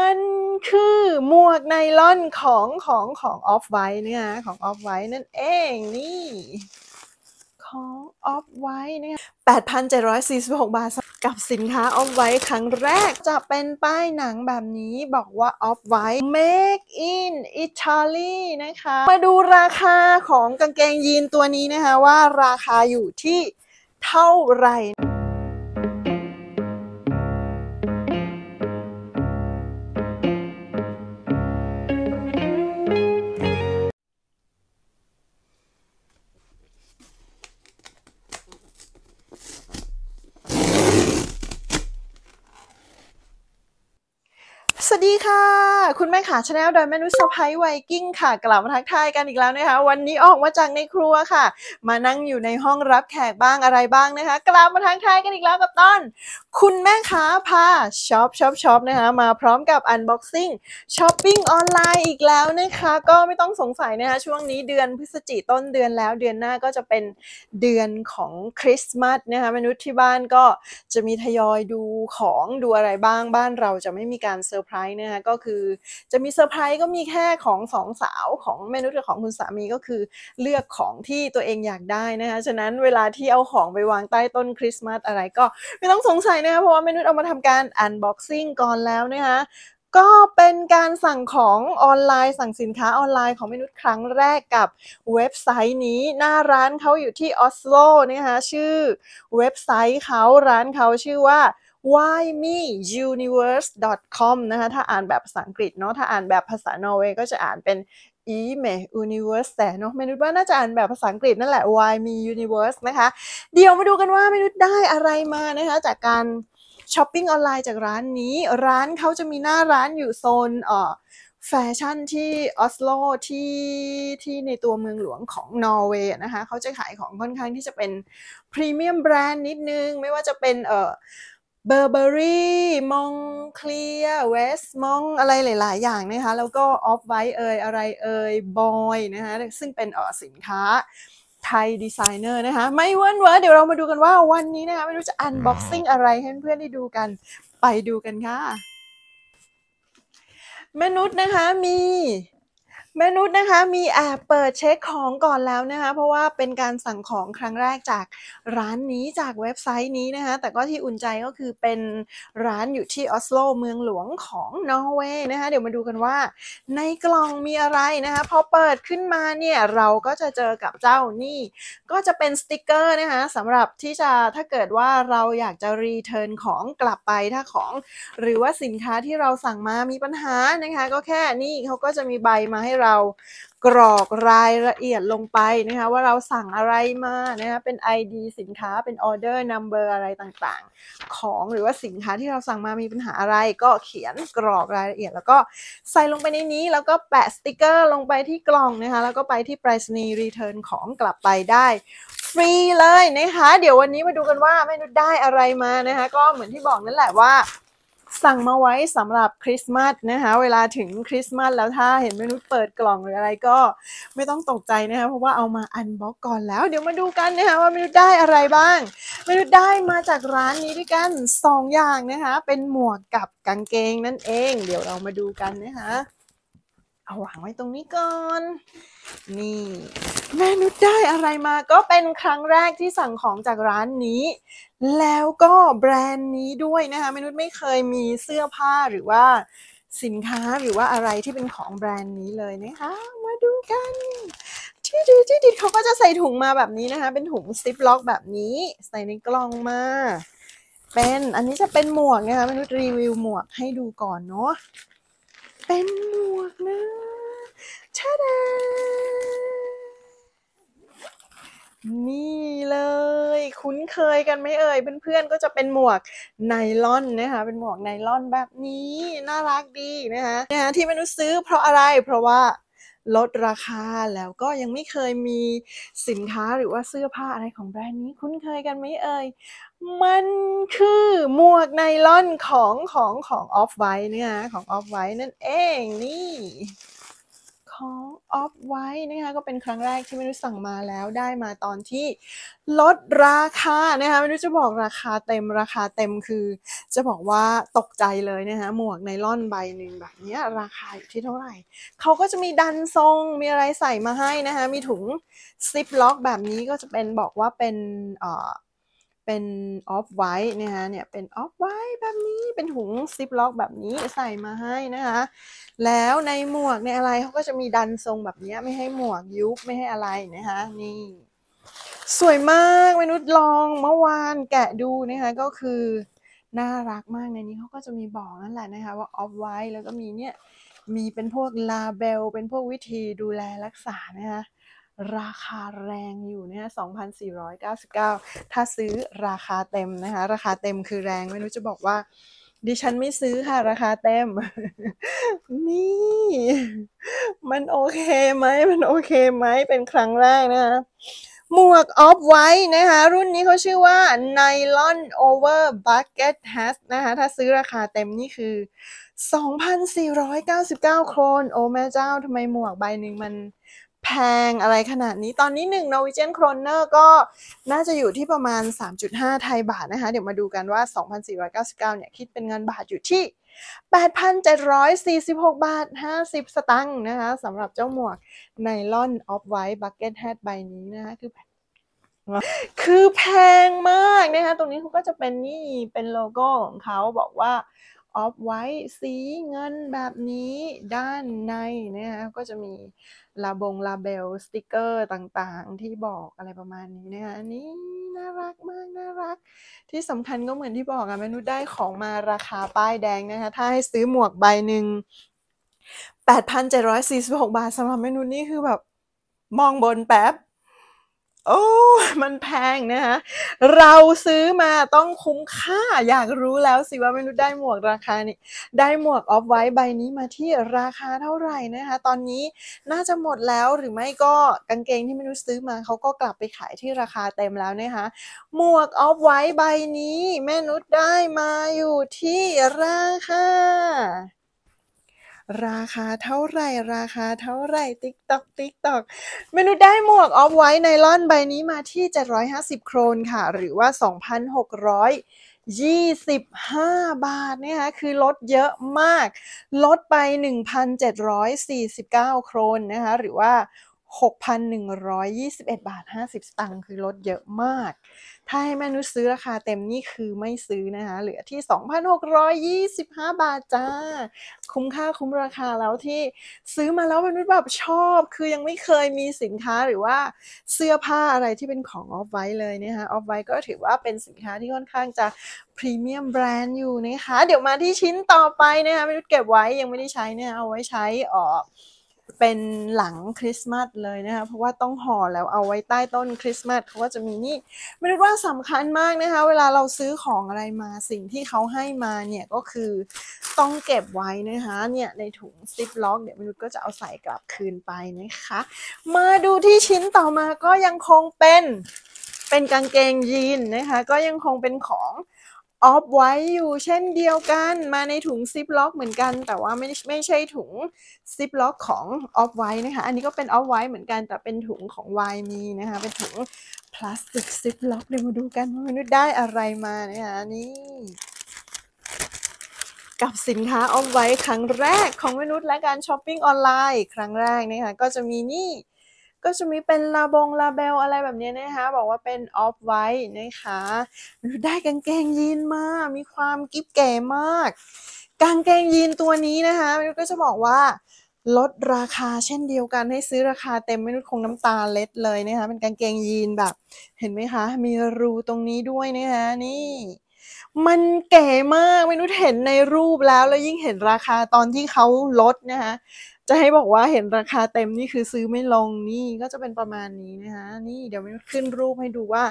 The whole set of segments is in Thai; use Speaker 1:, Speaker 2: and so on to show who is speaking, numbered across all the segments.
Speaker 1: มันคือหมวกไนล่อนของของของ Off-White เนี่ยนะของ Off-White นั่นเองนี่ ของ Off-White เนี่ย8,746 บาทกับสินค้า Off-White ครั้งแรกจะเป็นป้ายหนังแบบนี้บอกว่า Off-White made in Italy นะคะ มาดูราคาของกางเกงยีนตัวนี้นะคะว่าราคาอยู่ที่เท่าไหร่ ดีค่ะ คุณแม่ขา channel โดยแม่นุชสะใภ้ไวกิ้งค่ะ กลับมาทักทายกันอีกแล้วนะคะ วันนี้ออกมาจากในครัวค่ะ มานั่งอยู่ในห้องรับแขกบ้างอะไรบ้างนะคะ กลับมาทักทายกันอีกแล้วกับตอนคุณแม่ขาพาช็อปช็อปช็อปนะคะ มาพร้อมกับ unboxing ช้อปปิ้งออนไลน์อีกแล้วนะคะ ก็ไม่ต้องสงสัยนะคะ ช่วงนี้เดือนพฤศจิต้นเดือนแล้ว เดือนหน้าก็จะเป็นเดือนของคริสต์มาสนะคะแม่นุชที่บ้านก็จะมีทยอยดูของดูอะไรบ้างบ้านเราจะไม่มีการเซอร์ไพรส์นะคะก็คือจะมีเซอร์ไพรส์ก็มีแค่ของสองสาวของแม่นุชกับของคุณสามีก็คือเลือกของที่ตัวเองอยากได้นะคะฉะนั้นเวลาที่เอาของไปวางใต้ต้นคริสต์มาสอะไรก็ไม่ต้องสงสัยนะคะเพราะว่าแม่นุชเอามาทำการ unboxing ก่อนแล้วนะคะก็เป็นการสั่งของออนไลน์สั่งสินค้าออนไลน์ของแม่นุชครั้งแรกกับเว็บไซต์นี้ หน้าร้านเขาอยู่ที่ออสโลนะคะชื่อเว็บไซต์เขาร้านเขาชื่อว่า ymeuniverse.com นะคะถ้าอ่านแบบภาษาอังกฤษเนาะถ้าอ่านแบบภาษานอร์เวย์ก็จะอ่านเป็น YME Universe แต่เนาะแม่นุชว่าน่าจะอ่านแบบภาษาอังกฤษนั่นแหละ YME Universe นะคะ เดี๋ยวมาดูกันว่าแม่นุชได้อะไรมานะคะจากการช้อปปิ้งออนไลน์จากร้านนี้ ร้านเขาจะมีหน้าร้านอยู่โซนเอ่อแฟชั่นที่ออสโลที่ที่ในตัวเมืองหลวงของนอร์เวย์นะคะเขาจะขายของค่อนข้างที่จะเป็นพรีเมียมแบรนด์นิดนึง ไม่ว่าจะเป็นเอ่อ เบอร์เบอรี่มองเคลียเวสมองอะไรหลาย ๆ อย่างนะคะ แล้วก็ออฟไวท์เอ่ยอะไรเอ่ยบอยนะคะซึ่งเป็นเอ่อสินค้าไทยดีไซเนอร์นะคะ ไม่เว้นเว้อเดี๋ยวเรามาดูกันว่าวันนี้นะคะ ไม่รู้จะอันบ็อกซิ่งอะไรให้เพื่อนๆได้ดูกันไปดูกันค่ะแม่นุษย์นะคะมี แม่นุษย์นะคะมีแอบเปิดเช็คของก่อนแล้วนะคะ เพราะว่าเป็นการสั่งของครั้งแรกจากร้านนี้จากเว็บไซต์นี้นะคะ แต่ก็ที่อุ่นใจก็คือเป็นร้านอยู่ที่ออสโลเมืองหลวงของนอร์เวย์นะคะ เดี๋ยวมาดูกันว่าในกล่องมีอะไรนะคะ พอเปิดขึ้นมาเนี่ยเราก็จะเจอกับเจ้านี่ ก็จะเป็นสติกเกอร์นะคะสำหรับที่จะถ้าเกิดว่าเราอยากจะ return ของกลับไปถ้าของ หรือว่าสินค้าที่เราสั่งมามีปัญหานะคะ ก็แค่นี่เขาก็จะมีใบมาให้เรากรอกรายละเอียดลงไปนะคะว่าเราสั่งอะไรมานะคะเป็น ID สินค้าเป็น Order Number อะไรต่างๆ ของหรือว่าสินค้าที่เราสั่งมามีปัญหาอะไร ก็เขียนกรอกรายละเอียด แล้วก็ใส่ลงไปในนี้แล้วก็แปะสติกเกอร์ลงไปที่กล่องนะคะแล้วก็ไปที่ไปรษณีย์ return ของกลับไปได้ฟรีเลยนะคะ เดี๋ยววันนี้มาดูกันว่าแม่นุชได้อะไรมานะคะก็เหมือนที่บอกนั่นแหละว่า สั่งมาไว้สำหรับคริสต์มาสนะคะ เวลาถึงคริสต์มาสแล้วถ้าเห็นแม่นุชเปิดกล่องหรืออะไรก็ไม่ต้องตกใจนะคะเพราะว่าเอามา unbox ก่อนแล้ว เดี๋ยวมาดูกันนะคะว่าเมนุษย์ได้อะไรบ้างเมนุษย์ได้มาจากร้านนี้ด้วยกัน 2องอย่างนะคะ เป็นหมวกกับกางเกงนั่นเอง เดี๋ยวเรามาดูกันนะคะ เอาวางไว้ตรงนี้ก่อน นี่ แม่นุชได้อะไรมาก็เป็นครั้งแรกที่สั่งของจากร้านนี้ แล้วก็แบรนด์นี้ด้วยนะคะแม่นุชไม่เคยมีเสื้อผ้าหรือว่าสินค้าหรือว่าอะไรที่เป็นของแบรนด์นี้เลยนะคะ มาดูกันที่ดีที่ดีเขาก็จะใส่ถุงมาแบบนี้นะคะ เป็นถุงซิปล็อกแบบนี้ ใส่ในกล่องมา เป็นอันนี้จะเป็นหมวกนะคะแม่นุชรีวิวหมวกให้ดูก่อนเนาะ เป็นหมวกนะชาดานี่เลย คุ้นเคยกันไหมเอ่ยเพื่อนๆก็จะเป็นหมวกไนล่อนนะคะ เป็นหมวกไนล่อนแบบนี้น่ารักดีนะคะนะคะที่มนุษย์ซื้อเพราะอะไรเพราะว่า ลดราคาแล้วก็ยังไม่เคยมีสินค้าหรือว่าเสื้อผ้าอะไรของแบรนด์นี้คุ้นเคยกันไหมเอ่ย มันคือหมวกไนล่อนของของของออฟไวท์เนี่ยของออฟไวท์นั่นเองนี่ ของ Off White นะคะก็เป็นครั้งแรกที่ไม่รู้สั่งมาแล้วได้มาตอนที่ลดราคานะคะไม่รู้จะบอกราคาเต็มราคาเต็มคือ จะบอกว่าตกใจเลยนะคะหมวกไนล่อนใบหนึ่งแบบนี้ราคาอยู่ที่เท่าไหร่เขาก็จะมีดันทรงมีอะไรใส่มาให้นะคะมีถุงซิปล็อกแบบนี้ก็จะเป็นบอกว่าเป็นเอ่อ เป็นออฟไวท์นะคะเนี่ยเป็นออฟไวท์แบบนี้เป็นถุงซิปล็อกแบบนี้ใส่มาให้นะคะแล้วในหมวกในอะไรเขาก็จะมีดันทรงแบบนี้ไม่ให้หมวกยุบไม่ให้อะไรนะคะนี่ สวยมากมนุษย์ลองเมื่อวานแกะดูนะคะก็คือน่ารักมากในนี้เขาก็จะมีบอกนั่นแหละนะคะว่าออฟไว้แล้วก็มีเนี่ยมีเป็นพวกลาเบลเป็นพวกวิธีดูแลรักษานะคะ ราคาแรงอยู่เนี่ย2,499 ถ้าซื้อราคาเต็มนะคะ ราคาเต็มคือแรงไม่รู้จะบอกว่า ดิฉันไม่ซื้อค่ะ ราคาเต็ม นี่ มันโอเคไหม มันโอเคไหม เป็นครั้งแรกนะคะหมวกออฟไว้นะคะ รุ่นนี้เขาชื่อว่า Nylon Over Bucket Hat นะคะ ถ้าซื้อราคาเต็มนี่คือ 2,499 โครน โอ้แม่เจ้าทำไมหมวกใบหนึ่งมัน แพงอะไรขนาดนี้ตอนนี้1 Norwegian Kroner ก็น่าจะอยู่ที่ประมาณ 3.5 ไทยบาทนะคะ เดี๋ยวมาดูกันว่า 2,499 เนี่ย คิดเป็นเงินบาทอยู่ที่ 8,746 บาท 50 สตังค์นะคะสำหรับเจ้าหมวกไนลอน Off-White bucket hat ใบนี้นะคะคือคือแพงมากนะคะตรงนี้เขาก็จะเป็นนี่เป็นโลโก้ของเขาบอกว่า Off-White สีเงินแบบนี้ด้านในนะคะก็จะมี ลาบงลาเบลสติกเกอร์ต่างๆ ที่บอกอะไรประมาณนี้นะคะนี่น่ารักมากน่ารัก ที่สำคัญก็เหมือนที่บอกอะมนุษย์ได้ของมาราคาป้ายแดงนะคะ ถ้าให้ซื้อหมวกใบหนึ่ง8,746 บาทสำหรับเมนูนี้คือแบบ มองบนแป๊บ โอ้มันแพงนะคะเราซื้อมาต้องคุ้มค่าอยากรู้แล้วสิว่าเมนูได้หมวกราคานี่ได้หมวก Off-White ใบนี้มาที่ราคาเท่าไหร่นะคะ ตอนนี้น่าจะหมดแล้วหรือไม่ก็กางเกงที่แม่นุชซื้อมาเขาก็กลับไปขายที่ราคาเต็มแล้วนะคะหมวก Off-White ใบนี้แม่นุชได้มาอยู่ที่ราคา ราคาเท่าไหร่ราคาเท่าไหร่ติ๊กตอกติ๊กตอกแม่นุชได้หมวก Off-White ไนลอนใบนี้มาที่ 750 โครนค่ะ หรือว่า 2,625 บาทเนี่ยค่ะคือลดเยอะมาก ลดไป 1,749 โครนนะคะหรือว่า 6,121 บาท 50 สตางค์คือลดเยอะมาก ถ้าให้แม่นุชซื้อราคาเต็มนี่คือไม่ซื้อนะคะ เหลือที่ 2,625 บาทจ้า คุ้มค่าคุ้มราคาแล้วที่ซื้อมาแล้วแม่นุชแบบชอบ คือยังไม่เคยมีสินค้าหรือว่าเสื้อผ้าอะไรที่เป็นของออฟไว้เลยนะคะออฟไว้ก็ถือว่าเป็นสินค้าที่ค่อนข้างจะพรีเมียมแบรนด์อยู่นะคะ เดี๋ยวมาที่ชิ้นต่อไปนะคะแม่นุชเก็บไว้ยังไม่ได้ใช้เนี่ยเอาไว้ใช้ออก เป็นหลังคริสต์มาสเลยนะคะเพราะว่าต้องห่อแล้วเอาไว้ใต้ต้นคริสต์มาสเขาก็จะมีนี่ไม่รู้ว่าสำคัญมากนะคะ เวลาเราซื้อของอะไรมาสิ่งที่เขาให้มาเนี่ยก็คือต้องเก็บไว้นะคะเนี่ยในถุงซิปล็อกเดี๋ยวมนุษย์ก็จะเอาใส่กลับคืนไปนะคะ มาดูที่ชิ้นต่อมาก็ยังคงเป็นเป็นกางเกงยีนนะคะ ก็ยังคงเป็นของ Off-White อยู่เช่นเดียวกันมาในถุงซิปล็อกเหมือนกัน แต่ว่าไม่ไม่ใช่ถุงซิปล็อกของ Off-White นะคะอันนี้ก็เป็น Off-White เหมือนกันแต่เป็นถุงของ YME นะคะเป็นถุงพลาสติกซิปล็อกเดี๋ยวมาดูกันว่าแม่นุชได้อะไรมานะคะนี่กับสินค้า Off-White ครั้งแรกของแม่นุชและการช้อปปิ้งออนไลน์ ครั้งแรกนะคะก็จะมีนี่ ก็จะมีเป็นลาบงลาเบลอะไรแบบนี้นะคะ บอกว่าเป็นออฟไว้นะคะได้กางเกงยีนมา มีความกิ๊บเก๋มาก กางเกงยีนตัวนี้นะคะมนุษย์ก็จะบอกว่าลดราคาเช่นเดียวกันให้ซื้อราคาเต็มไม่นุษย์คงน้ำตาเล็ดเลยนะคะเป็นกางเกงยีนแบบ เห็นไหมคะ มีรูตรงนี้ด้วยนะคะนี่ มันเก๋มากไม่นุษย์เห็นในรูปแล้วแล้วยิ่งเห็นราคาตอนที่เขาลดนะคะ จะให้บอกว่าเห็นราคาเต็มนี่คือซื้อไม่ลงนี่ก็จะเป็นประมาณนี้นะคะนี่เดี๋ยวไม่ขึ้นรูปให้ดูว่า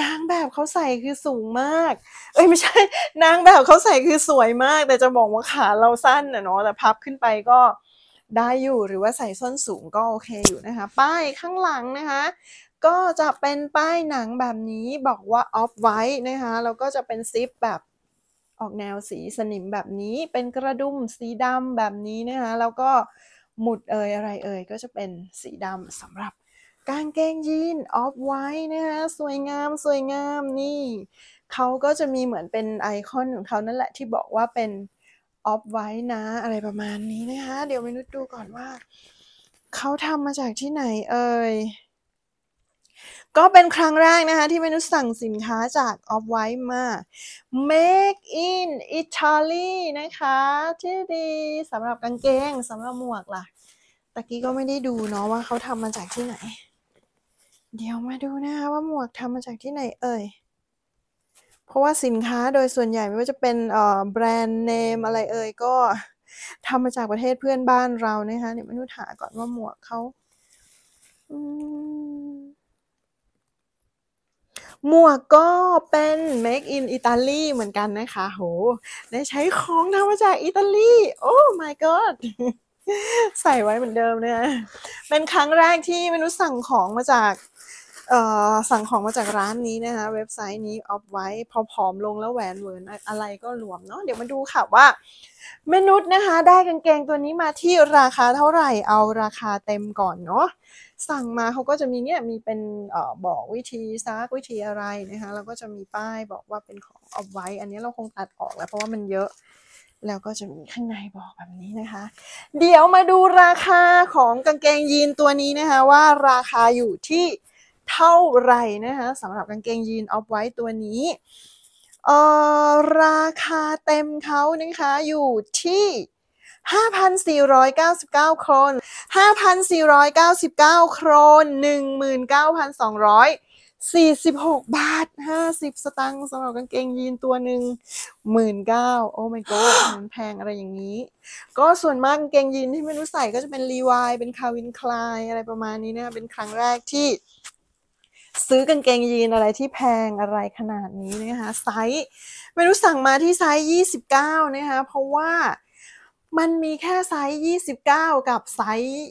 Speaker 1: นางแบบเขาใส่คือสูงมาก เอ้ยไม่ใช่ นางแบบเขาใส่คือสวยมาก แต่จะบอกว่าขาเราสั้นนะเนาะแต่พับขึ้นไปก็ได้อยู่หรือว่าใส่ส้นสูงก็โอเคอยู่นะคะ ป้ายข้างหลังนะคะ ก็จะเป็นป้ายหนังแบบนี้บอกว่าออฟไว้นะคะแล้วก็จะเป็นซิปแบบ ออกแนวสีสนิมแบบนี้เป็นกระดุมสีดำแบบนี้นะคะแล้วก็หมุดเอ่ยอะไรเอ่ยก็จะเป็นสีดำสำหรับกางเกงยีนออฟไว้นะคะสวยงามสวยงามนี่เขาก็จะมีเหมือนเป็นไอคอนของเขานั่นแหละที่บอกว่าเป็นออฟไว้นะอะไรประมาณนี้นะคะเดี๋ยวเมนุษดูก่อนว่าเขาทำมาจากที่ไหนเอ่ย ก็เป็นครั้งแรกนะคะ ที่เมนุสั่งสินค้าจากออฟไว้มา Make in Italy นะคะ ที่ดีสำหรับกางเกงสำหรับหมวกล่ะตะกี้ก็ไม่ได้ดูเนาะว่าเขาทำมาจากที่ไหน เดี๋ยวมาดูนะคะว่าหมวกทำมาจากที่ไหนเอ่ย เพราะว่าสินค้าโดยส่วนใหญ่ไม่ว่าจะเป็นเอ่อแบรนด์เนมอะไรเอ่ยก็ทำมาจากประเทศเพื่อนบ้านเรานะคะเดี๋ยวมาดูหาก่อนว่าหมวกเขา หมวกก็เป็น make in Italy เหมือนกันนะคะ โห ได้ใช้ของทำมาจากอิตาลี โอ้ my god ใส่ไว้เหมือนเดิมเนี่ย เป็นครั้งแรกที่มนุษย์สั่งของมาจากเอ่อสั่งของมาจากร้านนี้นะคะ เว็บไซต์นี้ออฟไว้พอผอมลงแล้วแหวนเวิร์นอะไรก็รวมเนาะเดี๋ยวมาดูค่ะว่ามนุษย์นะคะ ได้กางเกงตัวนี้มาที่ราคาเท่าไหร่เอาราคาเต็มก่อนเนาะ สั่งมาเขาก็จะมีเนี่ยมีเป็นออบอกวิธีซักวิธีอะไรนะคะแล้วก็จะมีป้ายบอกว่าเป็นของเอาไว้ อันนี้เราคงตัดออกแล้วเพราะว่ามันเยอะ แล้วก็จะมีข้างในบอกแบบนี้นะคะ เดี๋ยวมาดูราคาของกางเกงยีนตัวนี้นะคะว่าราคาอยู่ที่เท่าไหร่นะคะสำหรับกางเกงยีนออฟไว้ตัวนี้ออราคาเต็มเขานะคะอยู่ที่ 5,499โครน5,499โครน19,246 บาท 50 สตังค์สำหรับกางเกงยีนตัวหนึ่ง19,000โอ้ my god มันแพงอะไรอย่างนี้ ก็ส่วนมากกางเกงยีนที่ไม่รู้ใส่ก็จะเป็นรีวายเป็นคาวินคลายอะไรประมาณนี้นะเป็นครั้งแรกที่ซื้อกางเกงยีนอะไรที่แพงอะไรขนาดนี้นะคะไซส์แม่นุชสั่งมาที่ไซส์ 29 นะคะเพราะว่า มันมีแค่ไซส์ 29 กับไซส์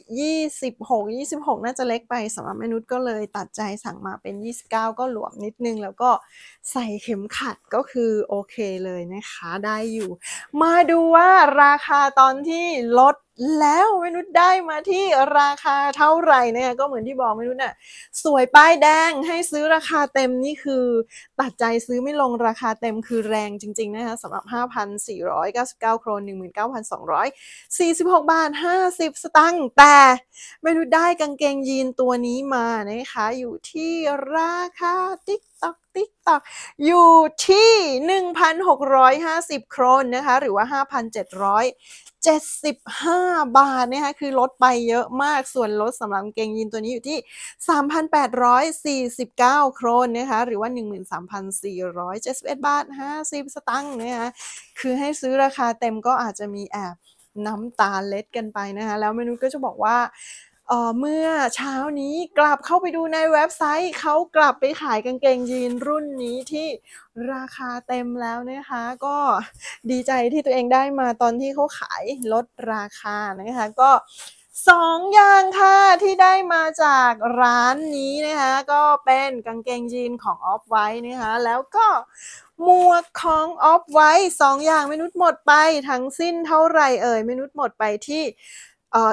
Speaker 1: 26 26 น่าจะเล็กไปสำหรับแม่นุชก็เลยตัดใจสั่งมาเป็น 29 ก็หลวมนิดนึง แล้วก็ใส่เข็มขัดก็คือโอเคเลยนะคะ ได้อยู่ มาดูว่าราคาตอนที่ลด แล้วแม่นุชได้มาที่ราคาเท่าไหร่เนี่ยก็เหมือนที่บอกแม่นุชน่ะสายป้ายแดงให้ซื้อราคาเต็มนี่คือ ตัดใจซื้อไม่ลงราคาเต็มคือแรงจริง ๆ นะคะสำหรับ 5,499 โครน 19,246 บาท 50 สตังค์แต่แม่นุชได้กางเกงยีนตัวนี้มานะคะ อยู่ที่ราคาติ๊กต็อก ติ๊กต็อกอยู่ที่ 1,650 โครนนะคะ หรือว่า 5,775 บาทนะคะคือลดไปเยอะมากส่วนลดสำหรับเกงยีนตัวนี้อยู่ที่ 3,849 โครนนะคะ หรือว่า 13,471 บาท 50 สตังค์นะคะคือให้ซื้อราคาเต็มก็อาจจะมีแอบน้ำตาเล็ดกันไปนะคะ แล้วเมนูก็จะบอกว่า เมื่อเช้านี้กลับเข้าไปดูในเว็บไซต์เขากลับไปขายกางเกงยีนรุ่นนี้ที่ราคาเต็มแล้วนะคะ ก็ดีใจที่ตัวเองได้มาตอนที่เขาขายลดราคานะคะ ก็สองอย่างค่ะที่ได้มาจากร้านนี้นะคะ ก็เป็นกางเกงยีนของออฟไว้นะคะ แล้วก็หมวกของออฟไว้สองอย่างมนุษย์หมดไปทั้งสิ้นเท่าไหร่เอ่ยมนุษย์หมดไปที่ เอ่อ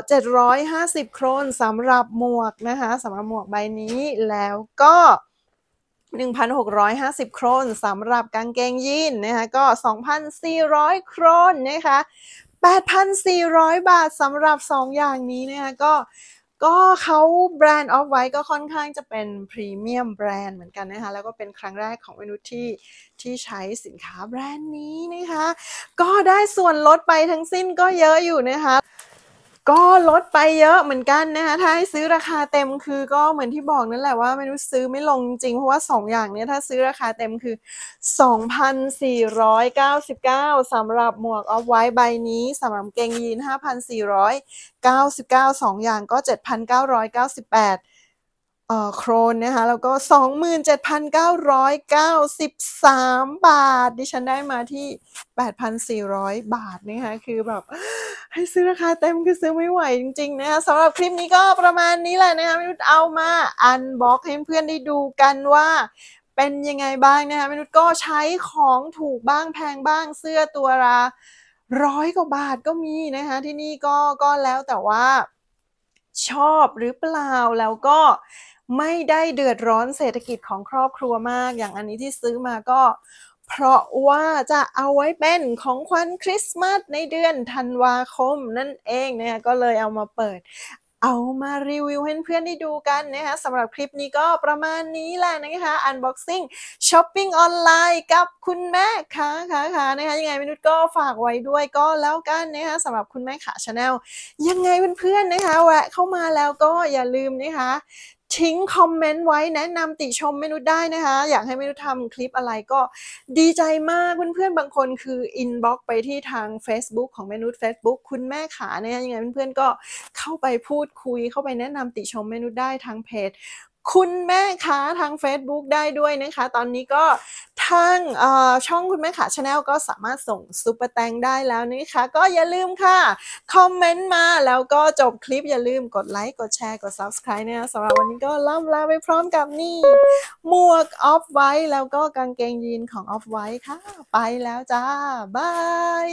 Speaker 1: 750โครนสำหรับหมวกนะคะสำหรับหมวกใบนี้แล้วก็ 1,650 โครนสำหรับกางเกงยีนนะคะก็ 2,400 โครนนะคะ 8,400 บาทสำหรับ 2 อย่างนี้นะคะก็ก็เขาแบรนด์ออฟไว้ก็ค่อนข้างจะเป็นพรีเมียมแบรนด์เหมือนกันนะคะ แล้วก็เป็นครั้งแรกของมนุษย์ที่ที่ใช้สินค้าแบรนด์นี้นะคะ ก็ได้ส่วนลดไปทั้งสิ้นก็เยอะอยู่นะคะ ก็ลดไปเยอะเหมือนกันนะคะถ้าให้ซื้อราคาเต็มคือก็เหมือนที่บอกนั่นแหละว่าไม่รู้ซื้อไม่ลงจริง เพราะว่า 2 อย่างนี้ถ้าซื้อราคาเต็มคือ 2,499สำหรับหมวกออฟไว้ใบนี้สำหรับเกงยีน 5,499 2 อย่างก็ 7,998เอ่อ โครนนะคะแล้วก็ 27,993 บาท ดิฉันได้มาที่ 8,400 บาทนะคะคือแบบให้ซื้อราคาเต็มคือซื้อไม่ไหวจริงๆนะคะสำหรับคลิปนี้ก็ประมาณนี้แหละนะคะม่รู้เอามาอันบ็อกให้เพื่อนได้ดูกันว่าเป็นยังไงบ้างนะคะมนุษย์ก็ใช้ของถูกบ้างแพงบ้างเสื้อตัวละร้อยกว่าบาทก็มีนะคะที่นี่ก็ก็แล้วแต่ว่า ชอบหรือเปล่าแล้วก็ไม่ได้เดือดร้อนเศรษฐกิจของครอบครัวมาก อย่างอันนี้ที่ซื้อมาก็ เพราะว่าจะเอาไว้เป็นของขวัญคริสต์มาสในเดือนธันวาคมนั่นเองนะคะก็เลยเอามาเปิด เอามารีวิวให้เพื่อนได้ดูกันนะคะสำหรับคลิปนี้ก็ประมาณนี้แหละนะคะ unboxing ช้อปปิ้งออนไลน์กับคุณแม่ค่ะค่ะค่ะนะคะยังไงแม่นุชก็ฝากไว้ด้วยก็แล้วกันนะคะสำหรับคุณแม่ขา Channel ยังไงเพื่อนๆนะคะแวะเข้ามาแล้วก็อย่าลืมนะคะ ทิ้งคอมเมนต์ไว้แนะนำติชมแม่นุชได้นะคะ อยากให้แม่นุชทำคลิปอะไรก็ดีใจมากเพื่อนๆบางคนคือ inbox ไปที่ทาง Facebook ของแม่นุช Facebook คุณแม่ขาเนี่ยยังไงเพื่อนๆก็เข้าไปพูดคุยเข้าไปแนะนำติชมแม่นุชได้ทางเพจ คุณแม่ขาทาง Facebook ได้ด้วยนะคะ ตอนนี้ก็ทางช่องคุณแม่ขา Channel ก็สามารถส่ง Super Thanks ได้แล้วนะคะ ก็อย่าลืมค่ะ คอมเมนต์มาแล้วก็จบคลิปอย่าลืมกดไลค์ กดแชร์ กด Subscribe นะสำหรับวันนี้ก็ล่ำลาไปพร้อมกับนี่ หมวก Off-White แล้วก็กางเกงยีนของ Off-White ค่ะ ไปแล้วจ้า บาย